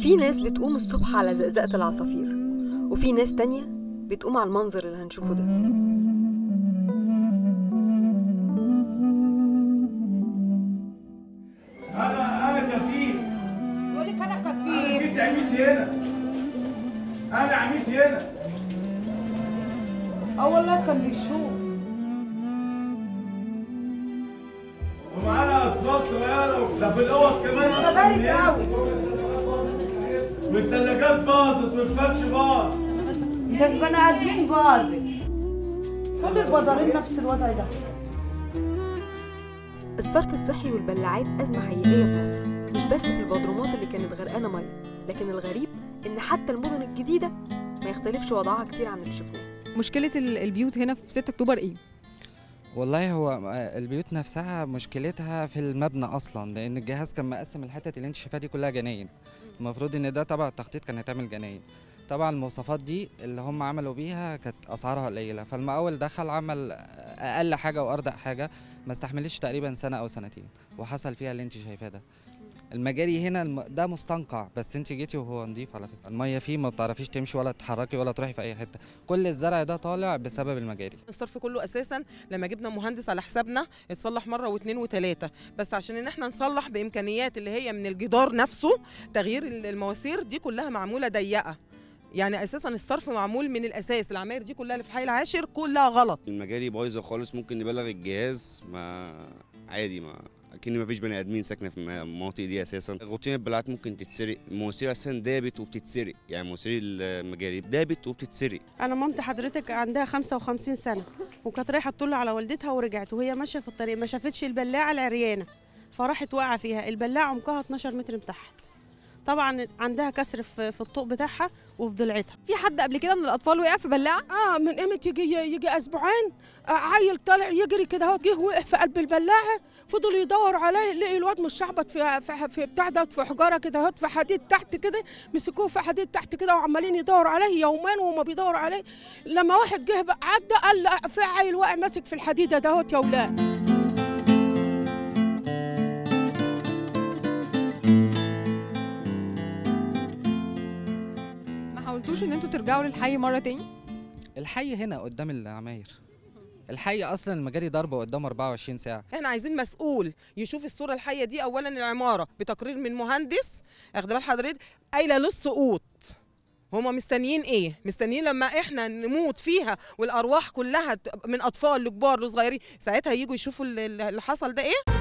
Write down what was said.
في ناس بتقوم الصبح على زقزقة العصافير وفي ناس تانية بتقوم على المنظر اللي هنشوفه ده. أنا أنا كفيف يقول لك أنا أنا كفيف جيت عميت هنا. أنا عميت هنا. آه والله كان بيشوف. ومعانا اطفال صغيرة ده في الأوض كمان ده بارد قوي والثلاجات باظت والفرش باظ ده البني ادمين باظت كل البدارين نفس الوضع ده. الصرف الصحي والبلاعات أزمة حقيقية في مصر. مش بس في البدرومات اللي كانت غرقانة مية لكن الغريب إن حتى المدن الجديدة ما يختلفش وضعها كتير عن اللي شفناه. مشكلة ال- البيوت هنا في 6 أكتوبر إيه؟ والله هو البيوت نفسها مشكلتها في المبنى أصلا لأن الجهاز كان مقسم الحتت اللي أنت شايفاها دي كلها جناين. المفروض إن ده تبع التخطيط كان يتعمل جناين. طبعا المواصفات دي اللي هم عملوا بيها كانت أسعارها قليلة. فالمقاول دخل عمل أقل حاجة وأردأ حاجة ما استحملتش تقريبا سنة أو سنتين وحصل فيها اللي أنت شايفاه ده. المجاري هنا. ده مستنقع بس انت جيتي وهو نضيف على فكرة. المية فيه ما بتعرفيش تمشي ولا تتحركي ولا تروحي في أي حتة. كل الزرع ده طالع بسبب المجاري. الصرف كله أساسا لما جبنا مهندس على حسابنا اتصلح مرة واثنين وثلاثه بس عشان إن إحنا نصلح بإمكانيات اللي هي من الجدار نفسه تغيير المواسير دي كلها معمولة ضيقة. يعني أساسا الصرف معمول من الأساس. العماير دي كلها اللي في حي العاشر كلها غلط. المجاري بايظة خالص ممكن نبلغ الجهاز ما عادي ما اكن ما فيش بني آدمين ساكنة في المناطق دي أساسا. غطين البلاعات ممكن تتسرق. المواسير أساسا دابت وبتتسرق. يعني مواسير المجاري دابت وبتتسرق. أنا مامتي حضرتك عندها 55 سنة وكانت رايحة تطل على والدتها ورجعت وهي ماشية في الطريق ما شافتش البلاعة العريانة فراحت واقعة فيها. البلاعة عمقها 12 متر تحت. طبعا عندها كسر في في الطوق بتاعها وفي ضلعتها. في حد قبل كده من الأطفال وقع في بلاعة؟ آه من قيمة يجي يجي أسبوعين آه عيل طالع يجري كده أهو جه وقع في قلب البلاعة فضل يدور عليه لقي الواد مشعبط في في, في بتاع ده في حجارة كده أهو في حديد تحت كده مسكوه في حديد تحت كده وعمالين يدوروا عليه يومين وهما بيدوروا عليه. لما واحد جه عدى قال في عيل واقع ماسك في الحديدة دهوت يا ولاد. حاولتوش إن أنتوا ترجعوا للحي مرة تاني؟ الحي هنا قدام العماير. الحي أصلا المجاري ضربه قدامه 24 ساعة. إحنا عايزين مسؤول يشوف الصورة الحية دي اولا العمارة بتقرير من مهندس أخد بال حضرتك قايلة للسقوط هما مستنيين إيه؟ مستنيين لما إحنا نموت فيها والأرواح كلها من أطفال لكبار لصغيرين ساعتها يجوا يشوفوا اللي اللي حصل ده إيه؟